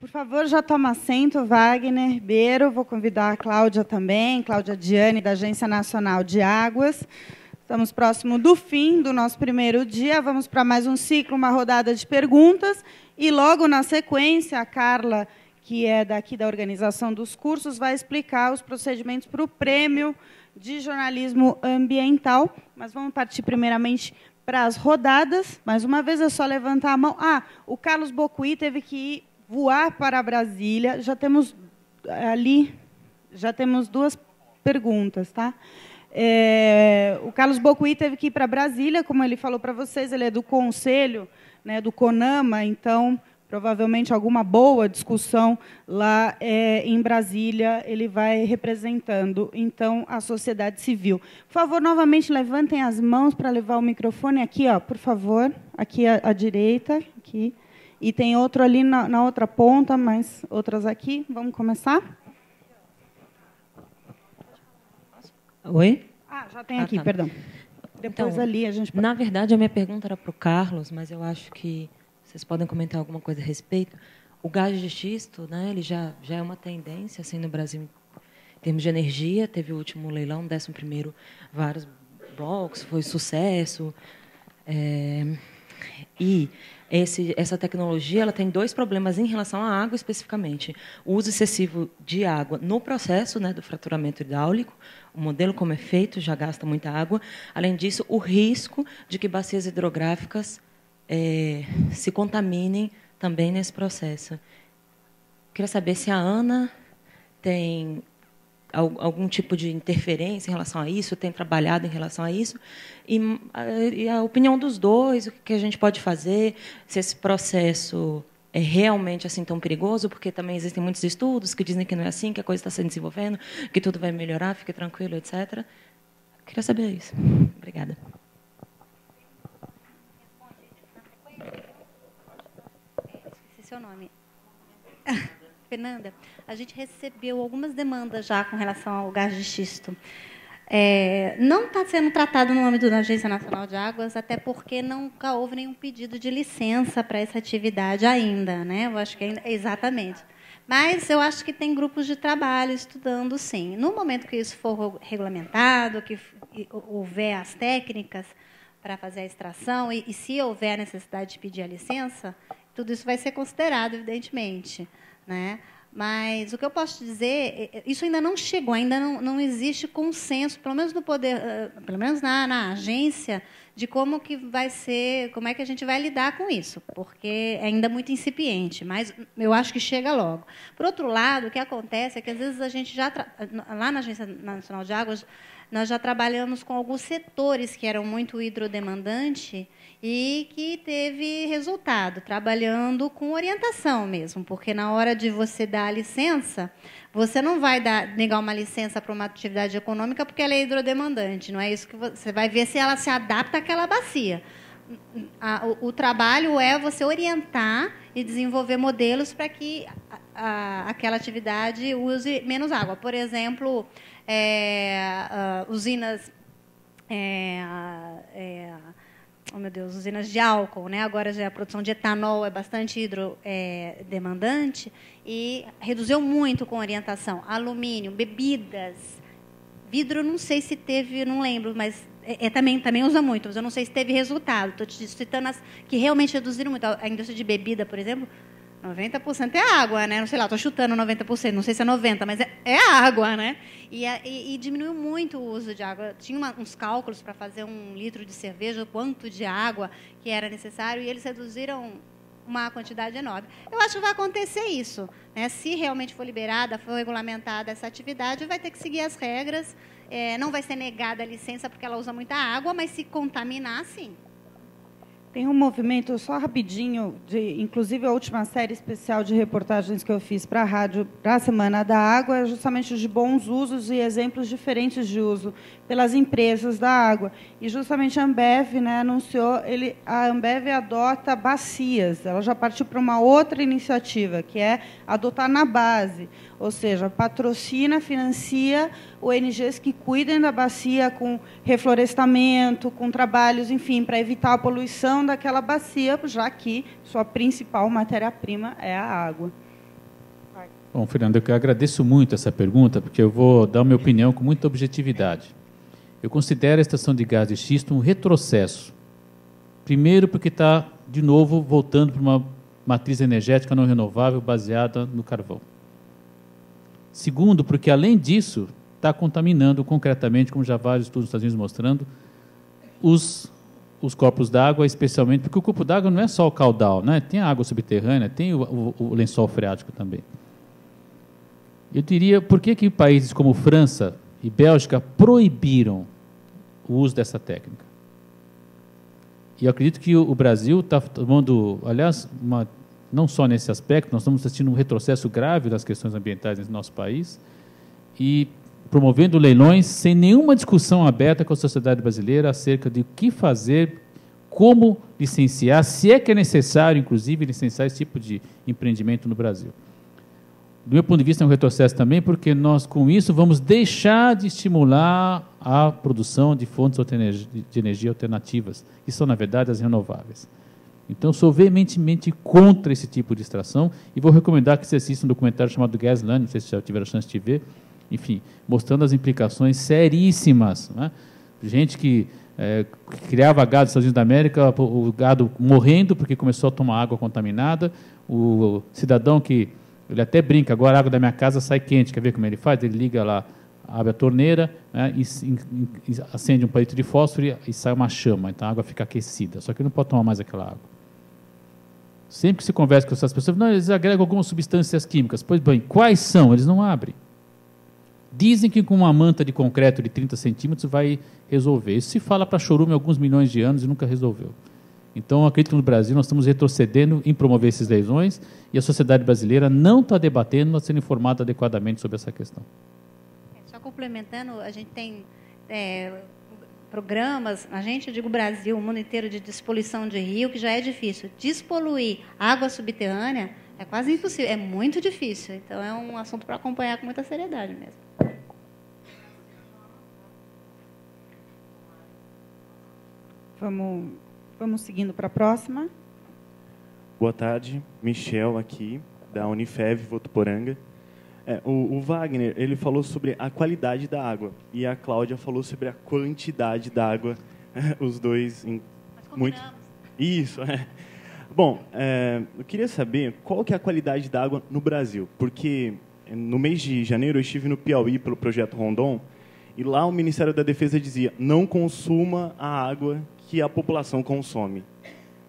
Por favor, já toma assento, Wagner Beiro. Vou convidar a Cláudia também, Cláudia Diane, da Agência Nacional de Águas. Estamos próximo do fim do nosso primeiro dia. Vamos para mais um ciclo, uma rodada de perguntas. E logo na sequência, a Carla, que é daqui da organização dos cursos, vai explicar os procedimentos para o prêmio de jornalismo ambiental. Mas vamos partir primeiramente para as rodadas. Mais uma vez é só levantar a mão. Ah, o Carlos Bocuí teve que ir voar para Brasília. Já temos eh, ali, já temos duas perguntas, tá? É, o Carlos Bocuí teve que ir para Brasília, como ele falou para vocês, ele é do conselho, né, do CONAMA, então provavelmente alguma boa discussão lá é, em Brasília ele vai representando então a sociedade civil. Por favor, novamente levantem as mãos para levar o microfone aqui, ó, por favor, aqui à, à direita, aqui. E tem outro ali na, na outra ponta, mas outras aqui. Vamos começar? Oi? Ah, já tem aqui, ah, tá. perdão. Depois então, ali a gente. Na verdade, a minha pergunta era para o Carlos, mas eu acho que vocês podem comentar alguma coisa a respeito. O gás de xisto, né, ele já, já é uma tendência assim, no Brasil em termos de energia. Teve o último leilão, 11 primeiro, vários blocos, foi sucesso. É, e esse, essa tecnologia ela tem dois problemas em relação à água especificamente. O uso excessivo de água no processo né, do fraturamento hidráulico, o modelo como é feito já gasta muita água. Além disso, o risco de que bacias hidrográficas é, se contaminem também nesse processo. Queria saber se a Ana tem algum tipo de interferência em relação a isso, tem trabalhado em relação a isso, e, e, a opinião dos dois, o que a gente pode fazer, se esse processo é realmente assim tão perigoso, porque também existem muitos estudos que dizem que não é assim, que a coisa está se desenvolvendo, que tudo vai melhorar, fique tranquilo, etc. Queria saber isso. Obrigada. Esqueci seu nome. Fernanda, a gente recebeu algumas demandas já com relação ao gás de xisto. É, não está sendo tratado no âmbito da Agência Nacional de Águas, até porque nunca houve nenhum pedido de licença para essa atividade ainda, né? Eu acho que ainda, exatamente. Mas eu acho que tem grupos de trabalho estudando, sim. No momento que isso for regulamentado, que houver as técnicas para fazer a extração e, e se houver necessidade de pedir a licença, tudo isso vai ser considerado, evidentemente. Né? Mas o que eu posso dizer, é, é, isso ainda não chegou, ainda não, não existe consenso, pelo menos no poder, eh, pelo menos na, na, agência, de como que vai ser, como é que a gente vai lidar com isso, porque é ainda muito incipiente, mas eu acho que chega logo. Por outro lado, o que acontece é que às vezes a gente já lá na Agência Nacional de Águas nós já trabalhamos com alguns setores que eram muito hidrodemandantes e que teve resultado, trabalhando com orientação mesmo, porque na hora de você dar a licença, você não vai dar, negar uma licença para uma atividade econômica porque ela é hidrodemandante, não é isso que você vai ver se ela se adapta àquela bacia. o, o, trabalho é você orientar e desenvolver modelos para que a, a, aquela atividade use menos água. Por exemplo, é, usinas. É, é, oh meu Deus, usinas de álcool, né? agora já a produção de etanol é bastante hidrodemandante é, e reduziu muito com orientação. Alumínio, bebidas, vidro, não sei se teve, não lembro, mas é, é, também, também usa muito, mas eu não sei se teve resultado. Estou te citando as que realmente reduziram muito. A indústria de bebida, por exemplo, 90% é água, né? Não sei lá, estou chutando 90%, não sei se é 90%, mas é, é água, né? E, e, e, diminuiu muito o uso de água. Tinha uma, uns cálculos para fazer um litro de cerveja, quanto de água que era necessário, e eles reduziram uma quantidade enorme. Eu acho que vai acontecer isso. Né? Se realmente for liberada, for regulamentada essa atividade, vai ter que seguir as regras. É, não vai ser negada a licença porque ela usa muita água, mas se contaminar, sim. Tem um movimento, só rapidinho, de, inclusive a última série especial de reportagens que eu fiz para a rádio, para a Semana da Água, é justamente de bons usos e exemplos diferentes de uso pelas empresas da água. E justamente a Ambev né, anunciou, ele, a Ambev adota bacias, ela já partiu para uma outra iniciativa, que é adotar na base, ou seja, patrocina, financia ONGs que cuidem da bacia com reflorestamento, com trabalhos, enfim, para evitar a poluição daquela bacia, já que sua principal matéria-prima é a água. Bom, Fernando, eu agradeço muito essa pergunta, porque eu vou dar minha opinião com muita objetividade. Eu considero a estação de gás de xisto um retrocesso. Primeiro, porque está, de novo, voltando para uma matriz energética não renovável baseada no carvão. Segundo, porque, além disso, está contaminando concretamente, como já vários estudos nos Estados Unidos mostrando, os, os corpos d'água, especialmente, porque o corpo d'água não é só o caudal, né? tem a água subterrânea, tem o, o, o lençol freático também. Eu diria, por que, que países como França e Bélgica proibiram o uso dessa técnica? E eu acredito que o Brasil está tomando, aliás, uma, não só nesse aspecto, nós estamos assistindo um retrocesso grave das questões ambientais no nosso país e promovendo leilões sem nenhuma discussão aberta com a sociedade brasileira acerca de o que fazer, como licenciar, se é que é necessário, inclusive, licenciar esse tipo de empreendimento no Brasil do meu ponto de vista, é um retrocesso também, porque nós, com isso, vamos deixar de estimular a produção de fontes de energia alternativas, que são, na verdade, as renováveis. Então, sou veementemente contra esse tipo de extração e vou recomendar que você assista um documentário chamado Gasland, não sei se já tiveram a chance de ver, enfim, mostrando as implicações seríssimas. Né? Gente que é, criava gado nos Estados Unidos da América, o gado morrendo porque começou a tomar água contaminada, o cidadão que ele até brinca, agora a água da minha casa sai quente, quer ver como ele faz? Ele liga lá, abre a torneira, né, e, e, acende um palito de fósforo e, e, sai uma chama, então a água fica aquecida. Só que não pode tomar mais aquela água. Sempre que se conversa com essas pessoas, não, eles agregam algumas substâncias químicas. Pois bem, quais são? Eles não abrem. Dizem que com uma manta de concreto de 30 centímetros vai resolver. Isso se fala para chorume alguns milhões de anos e nunca resolveu. Então, acredito que no Brasil nós estamos retrocedendo em promover esses leilões e a sociedade brasileira não está debatendo, não está sendo informada adequadamente sobre essa questão. É, só complementando, a gente tem é, programas, a gente, eu digo Brasil, o mundo inteiro de despoluição de rio, que já é difícil. Despoluir água subterrânea é quase impossível, é muito difícil. Então, é um assunto para acompanhar com muita seriedade mesmo. Vamos Vamos seguindo para a próxima. Boa tarde, Michel aqui, da Unifev Votuporanga. É, o, o, Wagner ele falou sobre a qualidade da água e a Cláudia falou sobre a quantidade da água. Os dois em muito. Isso. É. Bom, é, eu queria saber qual que é a qualidade da água no Brasil, porque no mês de janeiro eu estive no Piauí pelo projeto Rondon e lá o Ministério da Defesa dizia não consuma a água que a população consome.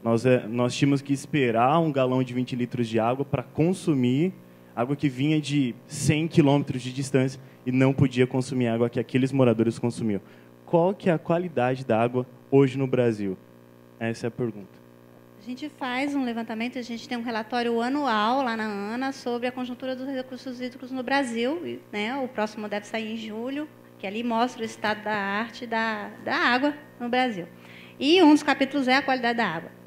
Nós, é, nós tínhamos que esperar um galão de 20 litros de água para consumir água que vinha de 100 quilômetros de distância e não podia consumir água que aqueles moradores consumiam. Qual que é a qualidade da água hoje no Brasil? Essa é a pergunta. A gente faz um levantamento, a gente tem um relatório anual lá na ANA sobre a conjuntura dos recursos hídricos no Brasil. Né? O próximo deve sair em julho, que ali mostra o estado da arte da, da água no Brasil. E um dos capítulos é a qualidade da água.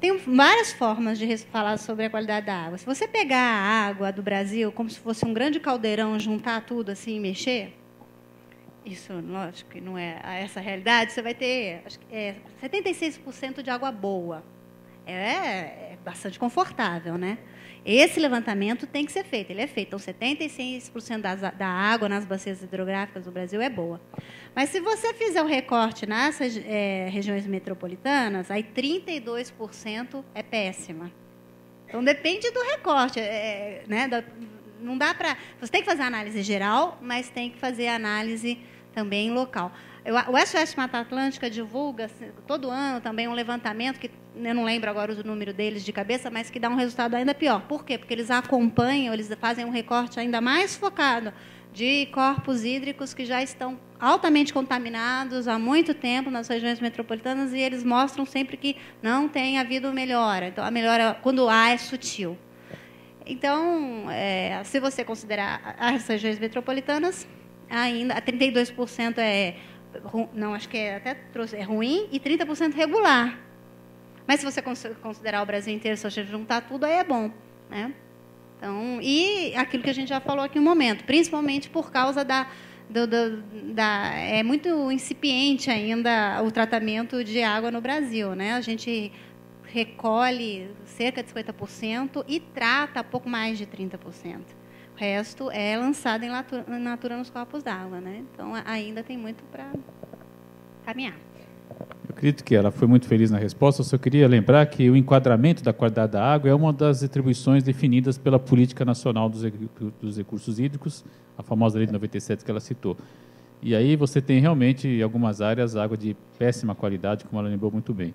Tem várias formas de falar sobre a qualidade da água. Se você pegar a água do Brasil como se fosse um grande caldeirão, juntar tudo assim e mexer, isso, lógico que não é essa realidade, você vai ter acho que é 76% de água boa. É, é bastante confortável, né? Esse levantamento tem que ser feito, ele é feito. Então, 76% das, da água nas bacias hidrográficas do Brasil é boa. Mas se você fizer o recorte nas é, regiões metropolitanas, aí 32% é péssima. Então, depende do recorte. É, né, da, não dá para. Você tem que fazer análise geral, mas tem que fazer análise também local. O SOS Mata Atlântica divulga todo ano também um levantamento, que eu não lembro agora o número deles de cabeça, mas que dá um resultado ainda pior. Por quê? Porque eles acompanham, eles fazem um recorte ainda mais focado de corpos hídricos que já estão altamente contaminados há muito tempo nas regiões metropolitanas e eles mostram sempre que não tem havido melhora. Então, a melhora, quando há, é sutil. Então, é, se você considerar as regiões metropolitanas, ainda 32% é não, acho que é, até trouxe, é ruim e 30% regular. Mas se você considerar o Brasil inteiro, se você juntar tudo, aí é bom. Né? Então, e aquilo que a gente já falou aqui um momento, principalmente por causa da, do, do, da. É muito incipiente ainda o tratamento de água no Brasil. Né? A gente recolhe cerca de 50% e trata pouco mais de 30%. Resto é lançado em natura nos copos d'água. Né? Então, ainda tem muito para caminhar. Eu acredito que ela foi muito feliz na resposta. Eu só queria lembrar que o enquadramento da qualidade da água é uma das atribuições definidas pela Política Nacional dos, dos Recursos Hídricos, a famosa Lei de 97 que ela citou. E aí você tem realmente, em algumas áreas, água de péssima qualidade, como ela lembrou muito bem.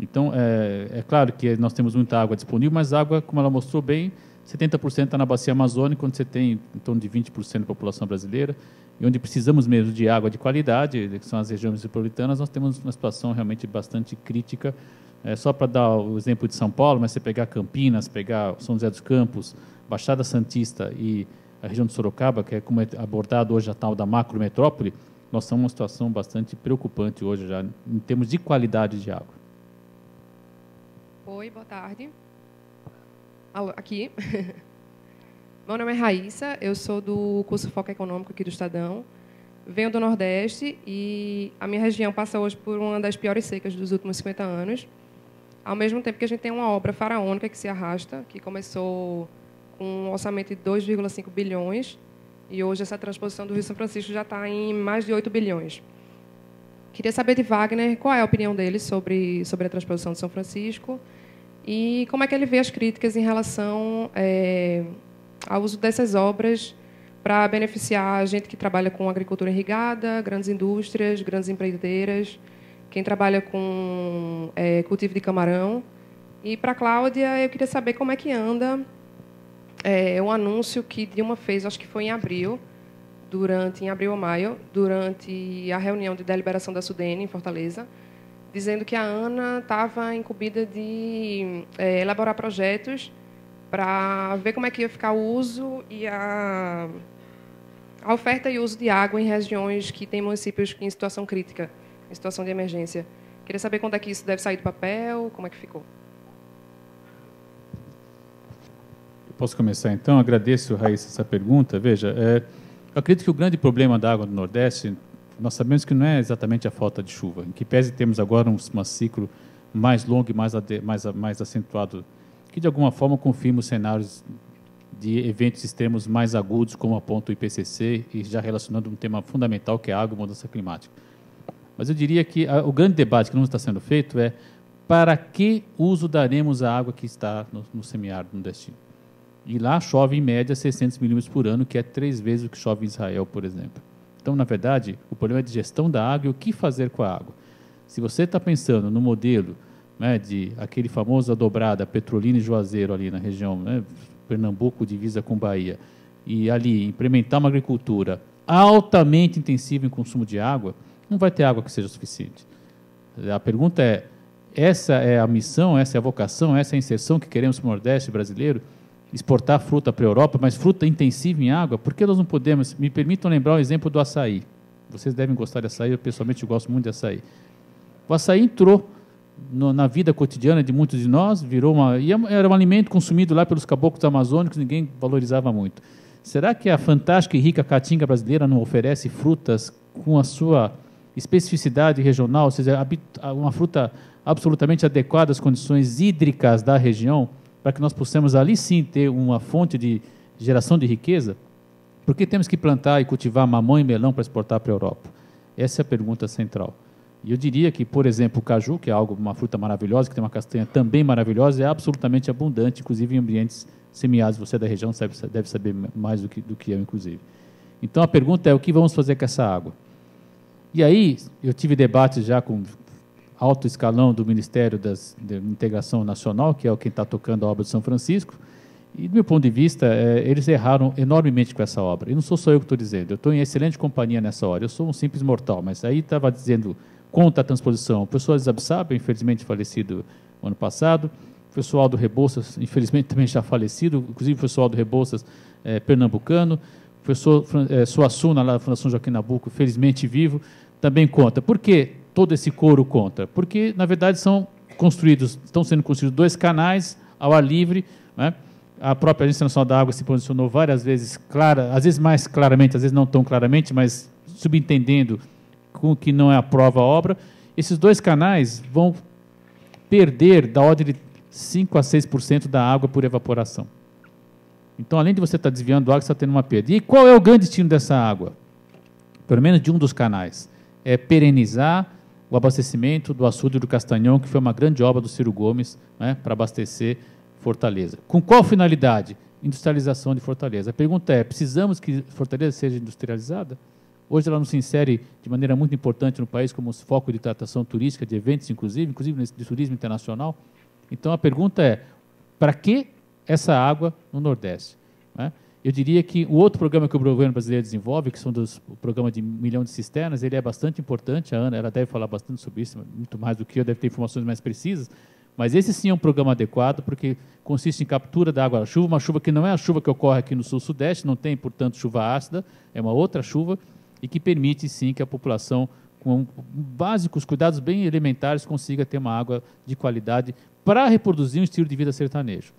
Então, é, é claro que nós temos muita água disponível, mas água, como ela mostrou bem, 70% está na bacia amazônica, onde você tem em torno de 20% da população brasileira, e onde precisamos mesmo de água de qualidade, que são as regiões metropolitanas, nós temos uma situação realmente bastante crítica. É, só para dar o exemplo de São Paulo, mas você pegar Campinas, pegar São José dos Campos, Baixada Santista e a região de Sorocaba, que é como é abordado hoje a tal da macrometrópole, nós estamos uma situação bastante preocupante hoje já em termos de qualidade de água. Oi, boa tarde. Aqui. Meu nome é Raíssa, eu sou do curso Foco Econômico aqui do Estadão. Venho do Nordeste e a minha região passa hoje por uma das piores secas dos últimos 50 anos. Ao mesmo tempo que a gente tem uma obra faraônica que se arrasta, que começou com um orçamento de 2,5 bilhões e hoje essa transposição do Rio São Francisco já está em mais de 8 bilhões. Queria saber de Wagner qual é a opinião dele sobre, sobre a transposição de São Francisco e como é que ele vê as críticas em relação é, ao uso dessas obras para beneficiar a gente que trabalha com agricultura irrigada, grandes indústrias, grandes empreiteiras, quem trabalha com é, cultivo de camarão. E para a Cláudia, eu queria saber como é que anda é, um anúncio que Dilma fez, acho que foi em abril, durante em abril ou maio, durante a reunião de deliberação da Sudene em Fortaleza, dizendo que a Ana estava incumbida de é, elaborar projetos para ver como é que ia ficar o uso e a, a oferta e uso de água em regiões que têm municípios em situação crítica, em situação de emergência. Queria saber quando é que isso deve sair do papel, como é que ficou. Posso começar então? Agradeço, Raíssa, essa pergunta. Veja, é, acredito que o grande problema da água do Nordeste, nós sabemos que não é exatamente a falta de chuva. Em que pese temos agora um, um ciclo mais longo e mais, mais, mais acentuado que de alguma forma confirma os cenários de eventos extremos mais agudos, como aponta o IPCC, e já relacionando um tema fundamental que é a água e mudança climática. Mas eu diria que a, o grande debate que não está sendo feito é para que uso daremos a água que está no, no semiárido no destino. E lá chove em média 600 milímetros por ano, que é três vezes o que chove em Israel, por exemplo. Então, na verdade, o problema é de gestão da água e o que fazer com a água. Se você está pensando no modelo né, de aquele famoso dobrada Petrolina e Juazeiro ali na região, né, Pernambuco divisa com Bahia, e ali implementar uma agricultura altamente intensiva em consumo de água, não vai ter água que seja suficiente. A pergunta é: essa é a missão, essa é a vocação, essa é a inserção que queremos para o Nordeste brasileiro? Exportar fruta para a Europa, mas fruta intensiva em água? Por que nós não podemos? Me permitam lembrar o exemplo do açaí. Vocês devem gostar de açaí, eu pessoalmente gosto muito de açaí. O açaí entrou no, na vida cotidiana de muitos de nós, virou uma. É era um alimento consumido lá pelos caboclos amazônicos, ninguém valorizava muito. Será que a fantástica e rica caatinga brasileira não oferece frutas com a sua especificidade regional, ou seja, uma fruta absolutamente adequada às condições hídricas da região, para que nós possamos ali sim ter uma fonte de geração de riqueza? Por que temos que plantar e cultivar mamão e melão para exportar para a Europa? Essa é a pergunta central. E eu diria que, por exemplo, o caju, que é algo, uma fruta maravilhosa, que tem uma castanha também maravilhosa, é absolutamente abundante, inclusive em ambientes semiáridos. Você é da região deve, deve saber mais do que, do que eu, inclusive. Então a pergunta é: o que vamos fazer com essa água? E aí, eu tive debates já com alto escalão do Ministério das, da Integração Nacional, que é o quem está tocando a obra de São Francisco, e, do meu ponto de vista, é, eles erraram enormemente com essa obra. E não sou só eu que estou dizendo, eu estou em excelente companhia nessa hora. Eu sou um simples mortal, mas aí estava dizendo contra a transposição. O professor Zabsab, infelizmente falecido no ano passado, o pessoal do Rebouças, infelizmente também já falecido, inclusive o pessoal do Rebouças é, pernambucano, o professor é, Suassuna, lá da Fundação Joaquim Nabuco, felizmente vivo, também conta. Por que todo esse coro conta? Porque, na verdade, são construídos, estão sendo construídos dois canais ao ar livre, né? a própria Agência Nacional da Água se posicionou várias vezes, clara, às vezes mais claramente, às vezes não tão claramente, mas subentendendo com que não é a prova obra, esses dois canais vão perder da ordem de 5 a 6% da água por evaporação. Então, além de você estar desviando água, você está tendo uma perda. E qual é o grande destino dessa água? Pelo menos de um dos canais. É perenizar o abastecimento do açude do Castanhão, que foi uma grande obra do Ciro Gomes né, para abastecer Fortaleza. Com qual finalidade? Industrialização de Fortaleza. A pergunta é: precisamos que Fortaleza seja industrializada? Hoje ela não se insere de maneira muito importante no país como foco de tratação turística, de eventos, inclusive, inclusive de turismo internacional. Então a pergunta é: para que essa água no Nordeste? Né? Eu diria que o outro programa que o governo brasileiro desenvolve, que são dos, programa de milhão de cisternas, ele é bastante importante. A Ana ela deve falar bastante sobre isso, muito mais do que eu, deve ter informações mais precisas. Mas esse sim é um programa adequado, porque consiste em captura da água da chuva, uma chuva que não é a chuva que ocorre aqui no sul-sudeste, não tem, portanto, chuva ácida, é uma outra chuva, e que permite sim que a população, com básicos cuidados bem elementares, consiga ter uma água de qualidade para reproduzir um estilo de vida sertanejo.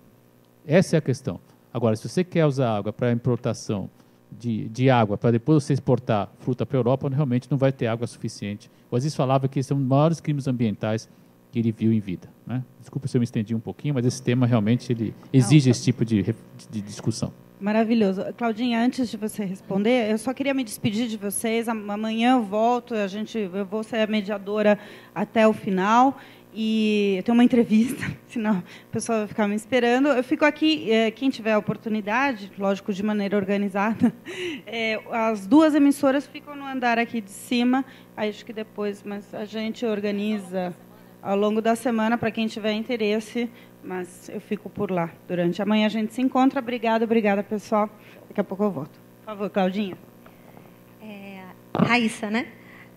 Essa é a questão. Agora, se você quer usar água para importação de, de água, para depois você exportar fruta para a Europa, realmente não vai ter água suficiente. O Aziz falava que esse é um dos maiores crimes ambientais que ele viu em vida. Né? Desculpa se eu me estendi um pouquinho, mas esse tema realmente ele exige esse tipo de, de discussão. Maravilhoso. Claudinha, antes de você responder, eu só queria me despedir de vocês. Amanhã eu volto, a gente, eu vou ser a mediadora até o final. E eu tenho uma entrevista, senão o pessoal vai ficar me esperando. Eu fico aqui, é, quem tiver a oportunidade, lógico, de maneira organizada. É, as duas emissoras ficam no andar aqui de cima. Acho que depois, mas a gente organiza ao longo da semana para quem tiver interesse. Mas eu fico por lá durante a manhã. A gente se encontra. Obrigada, obrigada, pessoal. Daqui a pouco eu volto. Por favor, Claudinha. É, Raíssa, né?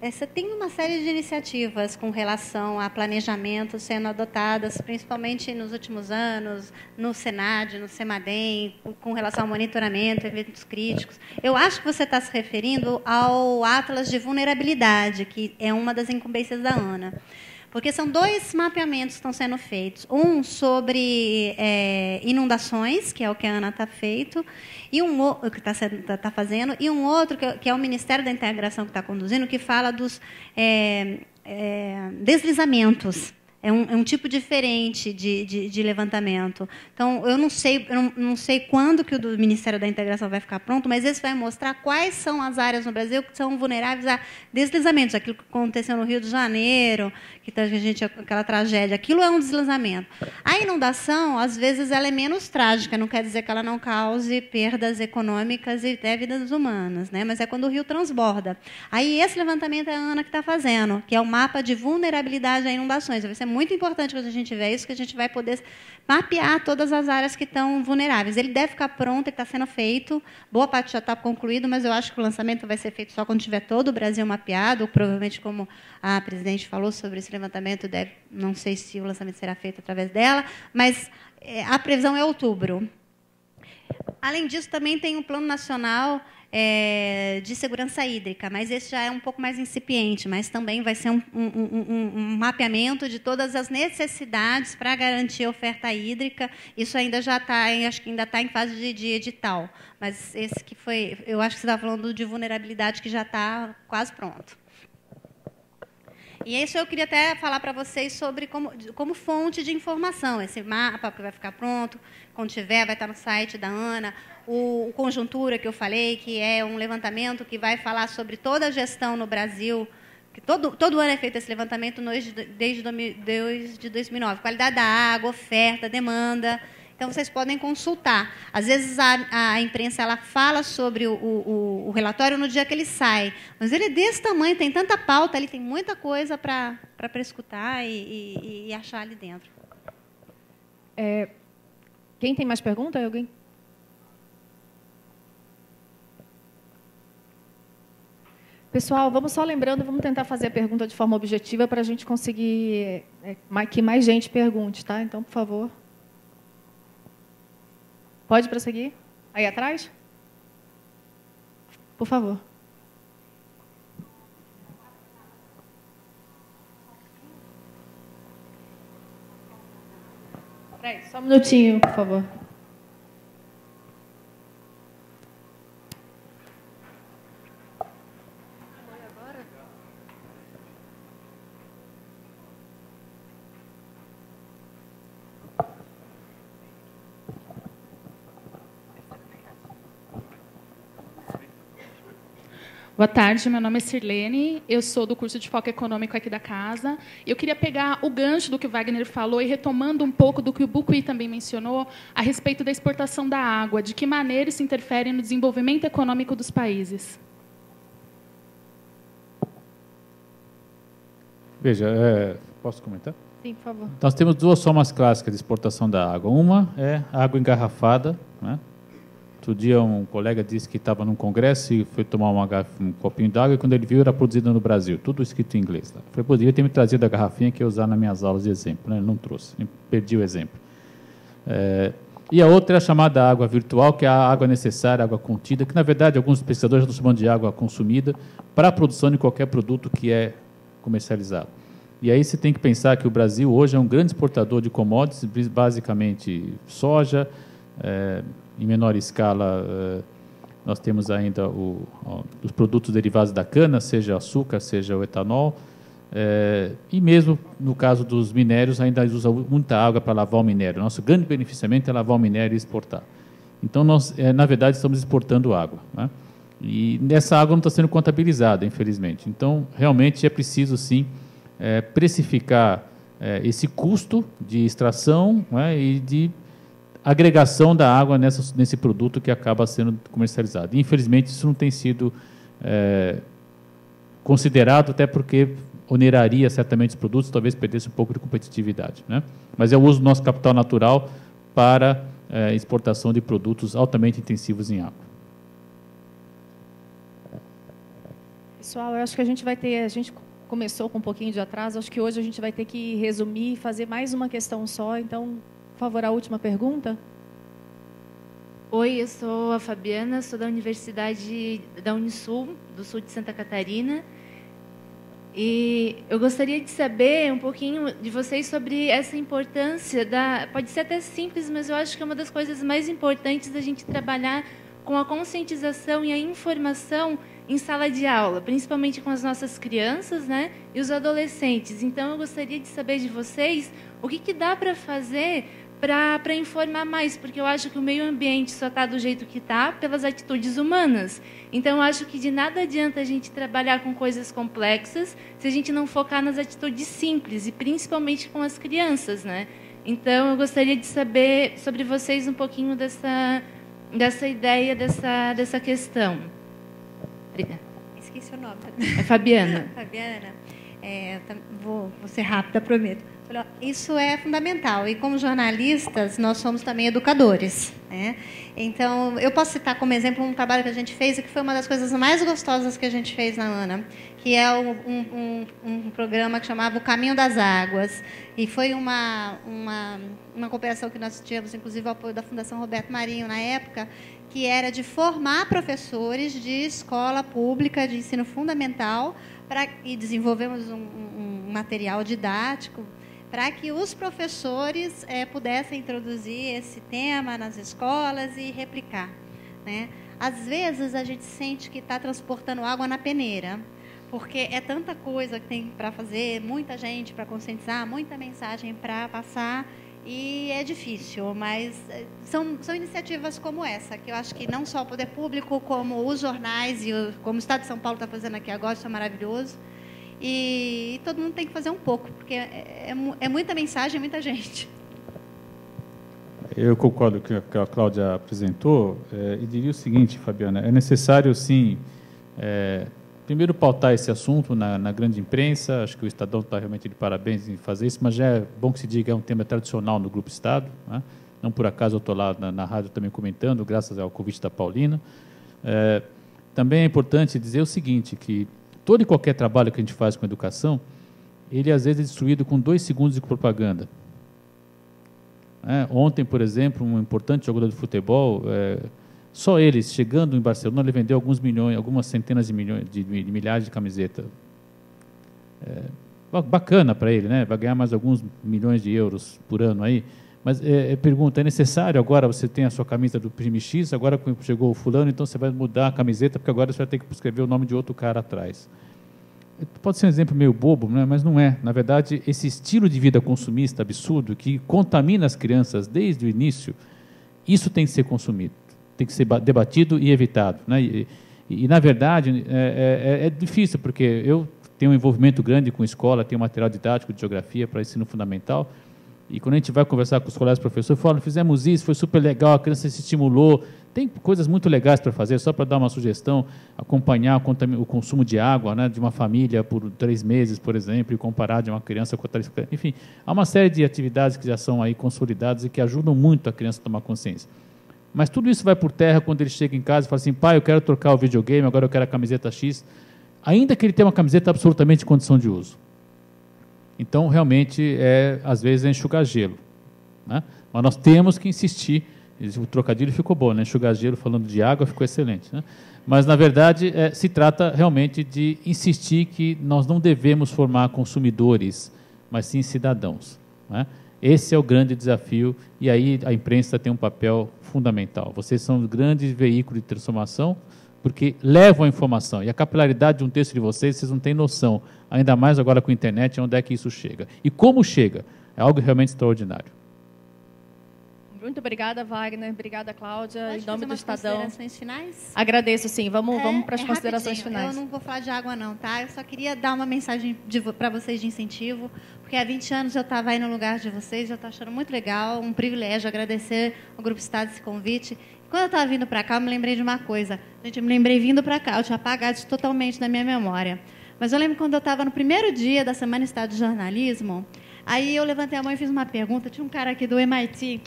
Você tem uma série de iniciativas com relação a planejamento sendo adotadas, principalmente nos últimos anos, no Senad, no Semadem, com relação ao monitoramento, eventos críticos. Eu acho que você está se referindo ao Atlas de Vulnerabilidade, que é uma das incumbências da ANA. Porque são dois mapeamentos que estão sendo feitos. Um sobre é, inundações, que é o que a Ana está feito, e um que está tá, tá fazendo, e um outro que, que, é o Ministério da Integração que está conduzindo, que fala dos é, é, deslizamentos. É um, é um, tipo diferente de, de, de, levantamento. Então, eu não sei, eu não, não, sei quando que o do Ministério da Integração vai ficar pronto, mas esse vai mostrar quais são as áreas no Brasil que são vulneráveis a deslizamentos. Aquilo que aconteceu no Rio de Janeiro, que a gente aquela tragédia, aquilo é um deslizamento. A inundação, às vezes, ela é menos trágica. Não quer dizer que ela não cause perdas econômicas e até vidas humanas, né? Mas é quando o rio transborda. Aí esse levantamento é a Ana que está fazendo, que é o mapa de vulnerabilidade a inundações. Vai ser muito importante quando a gente tiver isso, que a gente vai poder mapear todas as áreas que estão vulneráveis. Ele deve ficar pronto, ele está sendo feito, boa parte já está concluído, mas eu acho que o lançamento vai ser feito só quando tiver todo o Brasil mapeado, provavelmente como a presidente falou sobre esse levantamento, deve, não sei se o lançamento será feito através dela, mas é, a previsão é outubro. Além disso, também tem um plano nacional é, de segurança hídrica, mas esse já é um pouco mais incipiente, mas também vai ser um, um, um, um mapeamento de todas as necessidades para garantir a oferta hídrica. Isso ainda já está, acho que ainda está em fase de, de, edital, mas esse que foi, eu acho que você está falando de vulnerabilidade que já está quase pronto. E isso eu queria até falar para vocês sobre como, como fonte de informação. Esse mapa que vai ficar pronto, quando tiver, vai estar no site da Ana. O, Conjuntura, que eu falei, que é um levantamento que vai falar sobre toda a gestão no Brasil. Que todo, todo ano é feito esse levantamento desde, desde 2009. Qualidade da água, oferta, demanda. Então, vocês podem consultar. Às vezes, a, a imprensa ela fala sobre o, o, o, relatório no dia que ele sai. Mas ele é desse tamanho, tem tanta pauta ali, tem muita coisa para escutar e, e, e, achar ali dentro. É, quem tem mais pergunta? Alguém? Pessoal, vamos só lembrando, vamos tentar fazer a pergunta de forma objetiva para a gente conseguir é, que mais gente pergunte, tá? Então, por favor. Pode prosseguir? Aí atrás? Por favor. Peraí, só um minutinho, por favor. Boa tarde, meu nome é Sirlene, eu sou do curso de Foco Econômico aqui da casa. Eu queria pegar o gancho do que o Wagner falou e retomando um pouco do que o Bucuí também mencionou a respeito da exportação da água, de que maneira isso interfere no desenvolvimento econômico dos países. Veja, é, posso comentar? Sim, por favor. Nós temos duas formas clássicas de exportação da água. Uma é água engarrafada, né? Outro dia um colega disse que estava num congresso e foi tomar uma, um copinho d'água e quando ele viu era produzida no Brasil, tudo escrito em inglês. Tá? Foi poderia ter me trazido a garrafinha que eu usar nas minhas aulas de exemplo, né? Ele não trouxe, perdi o exemplo. É, e a outra é a chamada água virtual, que é a água necessária, a água contida, que na verdade alguns pesquisadores estão chamando de água consumida para a produção de qualquer produto que é comercializado. E aí você tem que pensar que o Brasil hoje é um grande exportador de commodities, basicamente soja, é, em menor escala, eh, nós temos ainda o, os produtos derivados da cana, seja açúcar, seja o etanol, é, e mesmo no caso dos minérios, ainda usa muita água para lavar o minério. Nosso grande beneficiamento é lavar o minério e exportar. Então, nós, é, na verdade, estamos exportando água. Né? E nessa água não está sendo contabilizada, infelizmente. Então, realmente é preciso, sim, é, precificar é, esse custo de extração né, e de agregação da água nessa, nesse produto que acaba sendo comercializado. Infelizmente, isso não tem sido é, considerado, até porque oneraria certamente os produtos, talvez perdesse um pouco de competitividade. Né? Mas é o uso do nosso capital natural para é, exportação de produtos altamente intensivos em água. Pessoal, eu acho que a gente vai ter, a gente começou com um pouquinho de atraso, acho que hoje a gente vai ter que resumir fazer mais uma questão só, então por favor, a última pergunta. Oi, eu sou a Fabiana, sou da Universidade da Unisul, do sul de Santa Catarina. E eu gostaria de saber um pouquinho de vocês sobre essa importância da. Pode ser até simples, mas eu acho que é uma das coisas mais importantes da gente trabalhar com a conscientização e a informação em sala de aula, principalmente com as nossas crianças né, e os adolescentes. Então, eu gostaria de saber de vocês o que, que dá para fazer para informar mais, porque eu acho que o meio ambiente só está do jeito que está pelas atitudes humanas. Então, eu acho que de nada adianta a gente trabalhar com coisas complexas se a gente não focar nas atitudes simples, e principalmente com as crianças. Né? Então, eu gostaria de saber sobre vocês um pouquinho dessa, dessa ideia, dessa, dessa questão. Obrigada. Esqueci o nome. É Fabiana. Fabiana. É, vou, vou ser rápida, prometo. Isso é fundamental. E como jornalistas, nós somos também educadores. Né? Então, eu posso citar como exemplo um trabalho que a gente fez e que foi uma das coisas mais gostosas que a gente fez na ANA, que é um, um, um programa que chamava O Caminho das Águas. E foi uma, uma, uma cooperação que nós tivemos, inclusive, o apoio da Fundação Roberto Marinho na época, que era de formar professores de escola pública de ensino fundamental pra, e desenvolvemos um, um material didático para que os professores é, pudessem introduzir esse tema nas escolas e replicar. Né? Às vezes a gente sente que está transportando água na peneira, porque é tanta coisa que tem para fazer, muita gente para conscientizar, muita mensagem para passar e é difícil, mas é, são, são iniciativas como essa, que eu acho que não só o poder público, como os jornais e o, como o Estado de São Paulo está fazendo aqui agora, isso é maravilhoso e todo mundo tem que fazer um pouco, porque é, é, é muita mensagem, muita gente. Eu concordo com o que a Cláudia apresentou é, e diria o seguinte, Fabiana: é necessário, sim, é, primeiro pautar esse assunto na, na, grande imprensa. Acho que o Estadão está realmente de parabéns em fazer isso, mas já é bom que se diga é um tema tradicional no Grupo Estado. Né? Não por acaso eu estou lá na, na, rádio também comentando, graças ao convite da Paulina. É, também é importante dizer o seguinte, que todo e qualquer trabalho que a gente faz com educação, ele às vezes é destruído com dois segundos de propaganda. É, ontem, por exemplo, um importante jogador de futebol, é, só ele, chegando em Barcelona, ele vendeu alguns milhões, algumas centenas de milhões, de, de milhares de camisetas. É, bacana para ele, né? Vai ganhar mais alguns milhões de euros por ano aí. Mas é, é, pergunta, é necessário agora você tem a sua camisa do Prime X, agora chegou o fulano, então você vai mudar a camiseta, porque agora você vai ter que escrever o nome de outro cara atrás. Pode ser um exemplo meio bobo, né? mas não é. Na verdade, esse estilo de vida consumista absurdo, que contamina as crianças desde o início, isso tem que ser consumido, tem que ser debatido e evitado. Né? E, E, na verdade, é, é, é difícil, porque eu tenho um envolvimento grande com escola, tenho material didático de geografia para ensino fundamental, e quando a gente vai conversar com os colegas professores, falam, fizemos isso, foi super legal, a criança se estimulou. Tem coisas muito legais para fazer, só para dar uma sugestão, acompanhar o consumo de água né, de uma família por três meses, por exemplo, e comparar de uma criança com outra. Enfim, há uma série de atividades que já são aí consolidadas e que ajudam muito a criança a tomar consciência. Mas tudo isso vai por terra quando ele chega em casa e fala assim, pai, eu quero trocar o videogame, agora eu quero a camiseta X, ainda que ele tenha uma camiseta absolutamente em condição de uso. Então, realmente, é, às vezes é enxugar gelo. Né? Mas nós temos que insistir. O trocadilho ficou bom, né? enxugar gelo falando de água ficou excelente. Né? Mas, na verdade, é, se trata realmente de insistir que nós não devemos formar consumidores, mas sim cidadãos. Né? Esse é o grande desafio, e aí a imprensa tem um papel fundamental. Vocês são grandes veículos de transformação, porque levam a informação. E a capilaridade de um texto de vocês, vocês não têm noção, ainda mais agora com a internet, onde é que isso chega. E como chega, é algo realmente extraordinário. Muito obrigada, Wagner. Obrigada, Cláudia. Pode em nome do Estadão. considerações finais? Agradeço, sim. Vamos, É, vamos para as é considerações finais. Eu não vou falar de água, não, tá? Eu só queria dar uma mensagem para vocês de incentivo, porque há 20 anos eu estava aí no lugar de vocês, eu estou achando muito legal, um privilégio, agradecer ao Grupo Estado esse convite. Quando eu estava vindo para cá, eu me lembrei de uma coisa. Gente, eu me lembrei vindo para cá, eu tinha apagado isso totalmente da minha memória. Mas eu lembro quando eu estava no primeiro dia da Semana Estado de Jornalismo, aí eu levantei a mão e fiz uma pergunta. Tinha um cara aqui do MIT,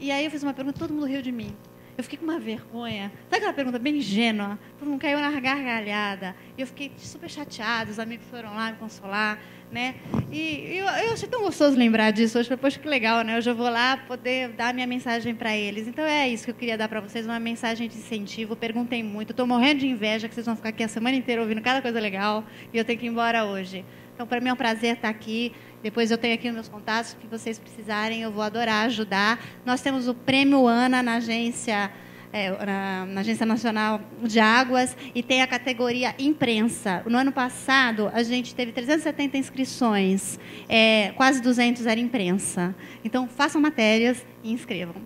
e aí eu fiz uma pergunta, todo mundo riu de mim. Eu fiquei com uma vergonha. Sabe aquela pergunta bem ingênua? Todo mundo caiu na gargalhada. E eu fiquei super chateada, os amigos foram lá me consolar, né? E eu, eu achei tão gostoso lembrar disso hoje. Poxa, que legal, né? Hoje eu vou lá poder dar minha mensagem para eles. Então é isso que eu queria dar para vocês, uma mensagem de incentivo. Perguntem muito. Estou morrendo de inveja que vocês vão ficar aqui a semana inteira ouvindo cada coisa legal e eu tenho que ir embora hoje. Então, para mim é um prazer estar aqui. Depois eu tenho aqui meus contatos, que vocês precisarem, eu vou adorar ajudar. Nós temos o Prêmio ANA na agência, é, na, na Agência Nacional de Águas e tem a categoria imprensa. No ano passado, a gente teve 370 inscrições, é, quase 200 era imprensa. Então, façam matérias e inscrevam.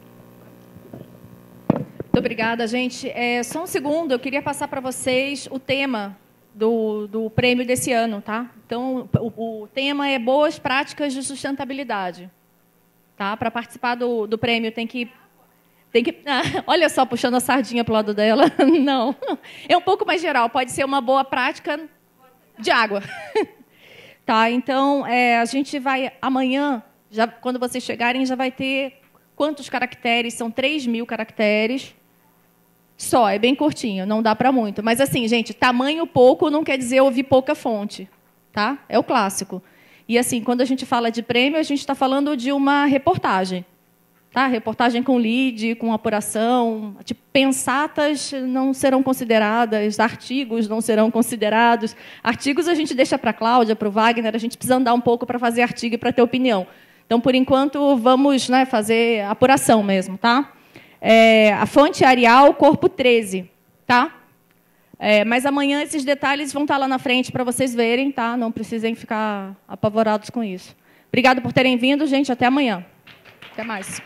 Muito obrigada, gente. É, só um segundo, eu queria passar para vocês o tema do, do prêmio desse ano, tá? Então, o, o tema é boas práticas de sustentabilidade. Tá? Para participar do, do prêmio tem que tem que, ah, olha só, puxando a sardinha para o lado dela. Não. É um pouco mais geral. Pode ser uma boa prática de água. Tá? Então, é, a gente vai amanhã, já, quando vocês chegarem, já vai ter quantos caracteres? São 3 mil caracteres. Só, é bem curtinho, não dá para muito. Mas assim, gente, tamanho pouco não quer dizer ouvir pouca fonte, tá? É o clássico. E assim, quando a gente fala de prêmio, a gente está falando de uma reportagem, tá? Reportagem com lead, com apuração, tipo, pensatas não serão consideradas, artigos não serão considerados. Artigos a gente deixa para a Cláudia, para o Wagner, a gente precisa andar um pouco para fazer artigo e para ter opinião. Então, por enquanto, vamos né, fazer apuração mesmo, tá? É, a fonte Arial, corpo 13, tá? É, mas amanhã esses detalhes vão estar lá na frente para vocês verem, tá? Não precisem ficar apavorados com isso. Obrigado por terem vindo, gente. Até amanhã. Até mais.